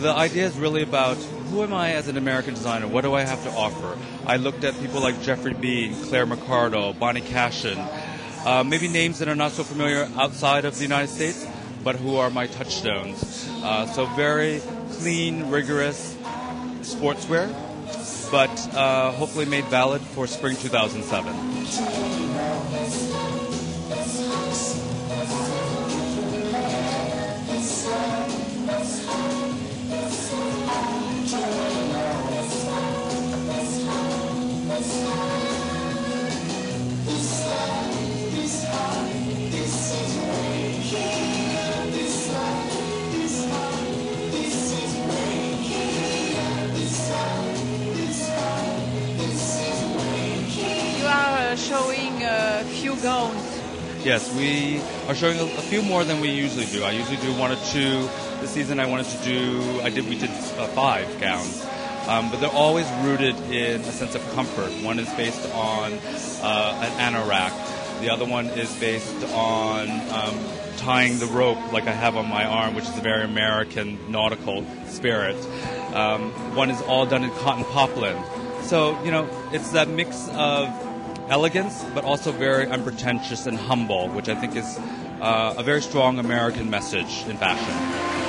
the idea is really about who am I as an American designer? What do I have to offer? I looked at people like Geoffrey Beene, Claire McCardell, Bonnie Cashin, uh, maybe names that are not so familiar outside of the United States, but who are my touchstones. Uh, so very clean, rigorous sportswear, but uh, hopefully made valid for spring 2007. Showing a few gowns. Yes, we are showing a, a few more than we usually do. I usually do one or two. This season, I wanted to do. I did. We did uh, five gowns, um, but they're always rooted in a sense of comfort. One is based on uh, an anorak. The other one is based on um, tying the rope, like I have on my arm, which is a very American nautical spirit. Um, one is all done in cotton poplin. So you know, it's that mix of elegance, but also very unpretentious and humble, which I think is uh, a very strong American message in fashion.